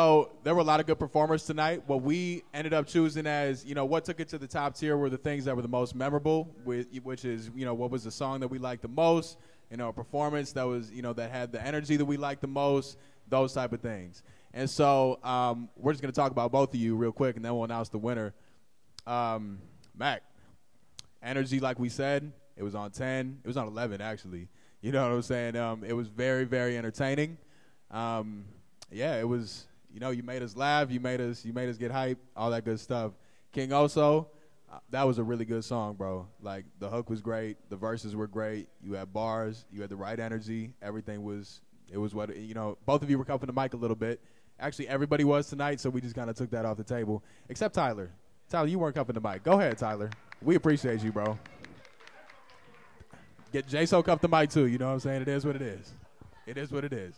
So there were a lot of good performers tonight. What we ended up choosing as, you know, what took it to the top tier were the things that were the most memorable, which is, you know, what was the song that we liked the most, you know, a performance that was, you know, that had the energy that we liked the most, those type of things. And so um, we're just going to talk about both of you real quick, and then we'll announce the winner. Um, Mac, energy, like we said, it was on 10. It was on 11, actually. You know what I'm saying? Um, it was very, very entertaining. Um, yeah, it was. You know, you made us laugh. You made us. You made us get hype. All that good stuff. King Oso, uh, that was a really good song, bro. Like the hook was great. The verses were great. You had bars. You had the right energy. Everything was. It was what you know. Both of you were cuffing the mic a little bit. Actually, everybody was tonight, so we just kind of took that off the table, except Tyler. Tyler, you weren't cuffing the mic. Go ahead, Tyler. We appreciate you, bro. Get J So cuff the mic too. You know what I'm saying? It is what it is. It is what it is.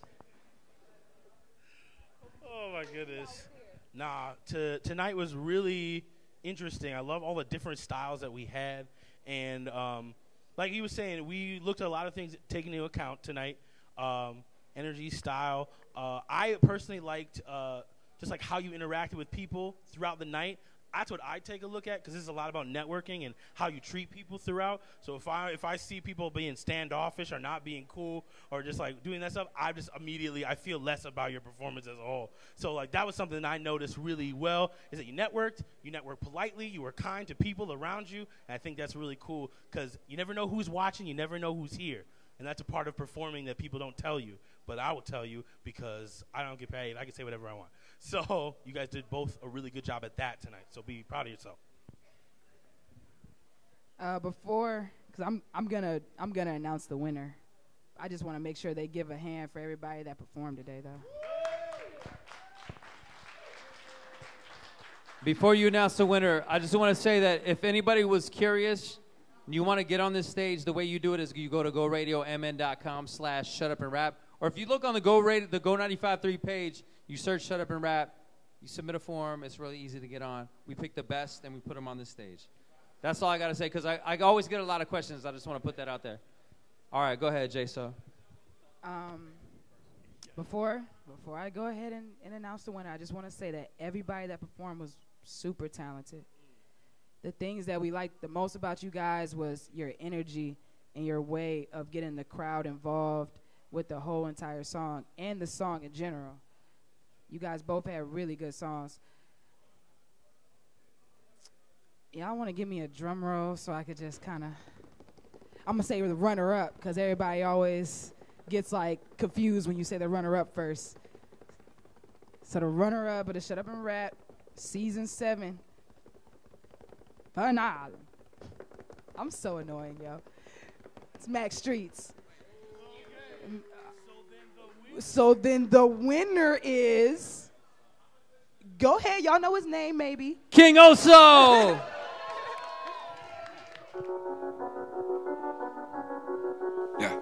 Goodness. Nah, to, tonight was really interesting. I love all the different styles that we had, and um, like he was saying, we looked at a lot of things taken into account tonight. Um, energy, style. Uh, I personally liked uh, just like how you interacted with people throughout the night that's what I take a look at because this is a lot about networking and how you treat people throughout. So if I if I see people being standoffish or not being cool or just like doing that stuff, I just immediately I feel less about your performance as a whole. So like that was something that I noticed really well is that you networked, you networked politely, you were kind to people around you, and I think that's really cool because you never know who's watching, you never know who's here. And that's a part of performing that people don't tell you. But I will tell you because I don't get paid. I can say whatever I want. So you guys did both a really good job at that tonight. So be proud of yourself. Uh, before, because I'm I'm gonna I'm gonna announce the winner. I just want to make sure they give a hand for everybody that performed today, though. Before you announce the winner, I just want to say that if anybody was curious, you want to get on this stage, the way you do it is you go to goradiomn.com slash shut up and rap. Or if you look on the Go Radio, the Go 95.3 page, you search Shut Up and Rap, you submit a form, it's really easy to get on. We pick the best and we put them on the stage. That's all I got to say because I, I always get a lot of questions. I just want to put that out there. All right, go ahead, Jay. So. Um, before before I go ahead and, and announce the winner, I just want to say that everybody that performed was super talented. The things that we liked the most about you guys was your energy and your way of getting the crowd involved with the whole entire song and the song in general. You guys both had really good songs. Y'all want to give me a drum roll so I could just kind of. I'm gonna say the runner up because everybody always gets like confused when you say the runner up first. So the runner up of the Shut Up and Rap season seven. Fun. I'm so annoying, yo. It's Max Streets. So then the winner is. Go ahead, y'all know his name, maybe. King Oso! yeah.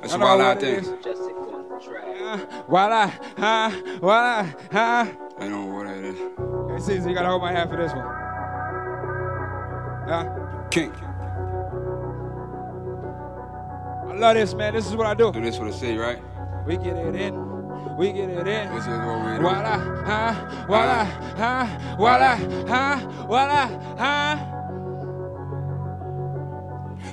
That's a wild out there. Uh, while I, huh? While I, huh? I don't know what it is. It's easy. You gotta hold my hand for this one. Yeah. King. I love this, man. This is what I do. Do this for the city, right? We get it in. We get it in. This is what we do. Voila, huh? Voila, huh? Voila, huh? Voila, huh?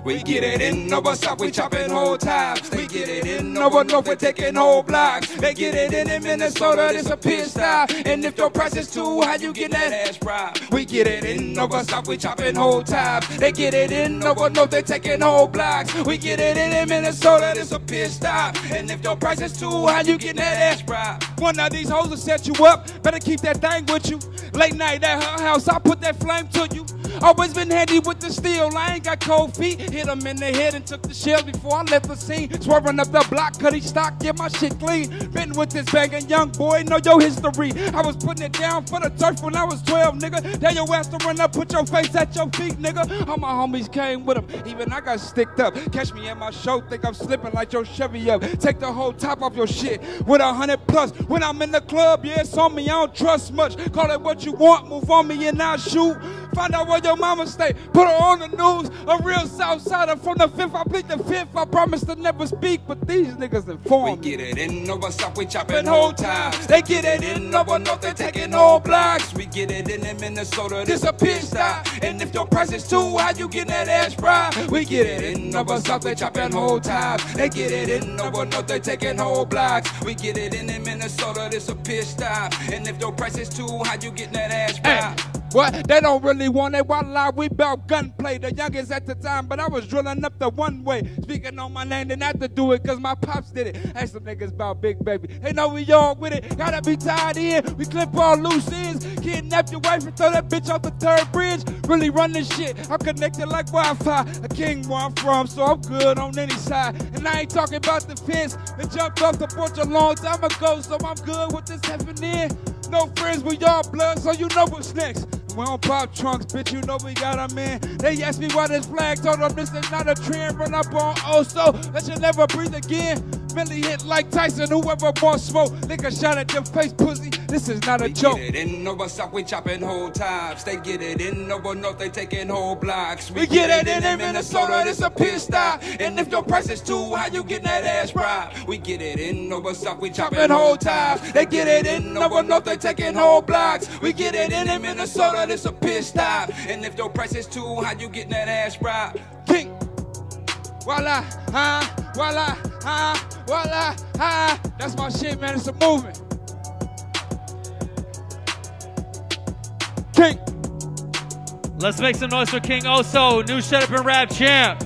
We get it in, what's up, we chopping whole tabs. We get it in, no one know we're taking whole blocks. They get it in in Minnesota, this a pit stop. And if your price is too high, you get that ass pride. We get it in, what's up, we chopping whole tabs. They get it in, no one know they taking whole blocks. We get it in in Minnesota, this a pit stop. And if your price is too high, you get that ass pride. One of these hoes will set you up, better keep that thing with you. Late night at her house, I put that flame to you. Always been handy with the steel, I ain't got cold feet. Hit him in the head and took the shells before I left the scene. Swerving up the block, cutty stock, get my shit clean. Been with this banging young boy, know your history. I was putting it down for the turf when I was 12, nigga. Tell your ass to run up, put your face at your feet, nigga. All my homies came with him, even I got sticked up. Catch me at my show, think I'm slipping like your Chevy up. Take the whole top off your shit with a hundred plus. When I'm in the club, yeah, it's on me, I don't trust much. Call it what you want, move on me and I shoot. Find out where your mama stay. Put her on the news. A real Southsider from the fifth. I plead the fifth. I promise to never speak, but these niggas We inform me. get it in over south, we chopping whole times. They get it in over north, they taking whole blocks. We get it in in Minnesota, this a pit stop. And if your price is too high, you get that ass fried. We get it in over south, they chopping whole times. They get it in over north, they taking whole blocks. We get it in in Minnesota, this a pit stop. And if your price is too high, you get that ass Hey, what? They don't really want it. Why lie? We bout gunplay. The youngest at the time, but I was drilling up the one way. Speaking on my name, didn't have to do it because my pops did it. Ask some niggas about Big Baby. They know we all with it. Gotta be tied in. We clip all loose ends. Kidnap your wife and throw that bitch off the third bridge. Really run this shit. I'm connected like Wi-Fi. A king where I'm from, so I'm good on any side. And I ain't talking about the fence. They jumped off the porch a long time ago, so I'm good with this happening. No friends, we all blood, so you know what's next. We don't pop trunks, bitch, you know we got a man. They asked me why this flag, told them this is not a trend. Run up on Oso, Let you never breathe again. Millie hit like Tyson, whoever wants smoke. Nigga shot at them face pussy, this is not a We joke. get it in over south, we chopping whole times. They get it in over north, they taking whole blocks. We get it in in Minnesota, this a pit stop. And if your price is too high, you get that ass fried. We get it in over south, we chopping whole times. They get it in over north, they taking whole blocks. We get it in in Minnesota, this a pit stop. And if your price is too high, you get that ass fried. King. Voila, huh? Voila, huh? Voila, huh? That's my shit, man. It's a movement. King. Let's make some noise for King Oso, new Shut Up and Rap champ.